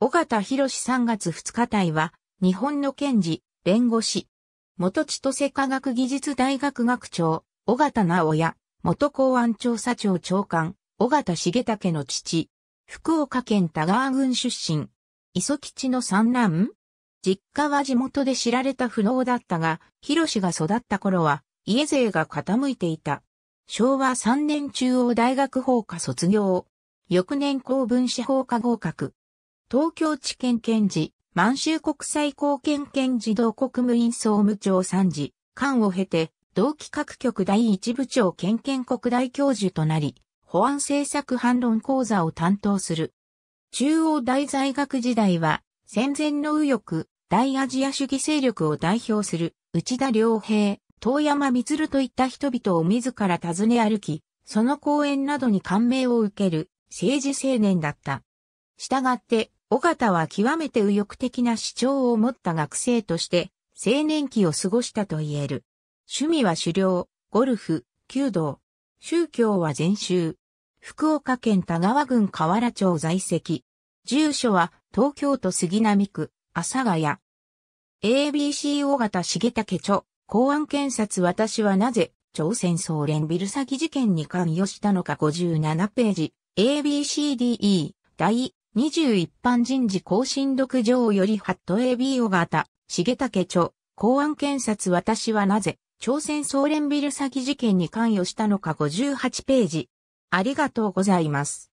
尾形博3月2日隊は、日本の検事、弁護士。元千歳科学技術大学学長、尾形直也、元公安調査庁長官、尾形重武の父。福岡県田川郡出身。磯吉の三男実家は地元で知られた不能だったが、広志が育った頃は、家勢が傾いていた。昭和3年中央大学法科卒業。翌年公文司法科合格。東京地検検事、満州国際貢献検事同国務院総務長参事、官を経て、同企画局第一部長県検国大教授となり、保安政策反論講座を担当する。中央大在学時代は、戦前の右翼、大アジア主義勢力を代表する、内田良平、遠山光といった人々を自ら訪ね歩き、その講演などに感銘を受ける政治青年だった。したがって、尾形は極めて右翼的な主張を持った学生として青年期を過ごしたと言える。趣味は狩猟、ゴルフ、弓道。宗教は禅宗。福岡県田川郡河原町在籍。住所は東京都杉並区、阿佐ヶ谷。ABC 尾形重武著、公安検察私はなぜ朝鮮総連ビル詐欺事件に関与したのか57ページ。ABCDE 第21般人事更新読上よりハット AB 尾形、重武著、公安検察私はなぜ、朝鮮総連ビル詐欺事件に関与したのか58ページ。ありがとうございます。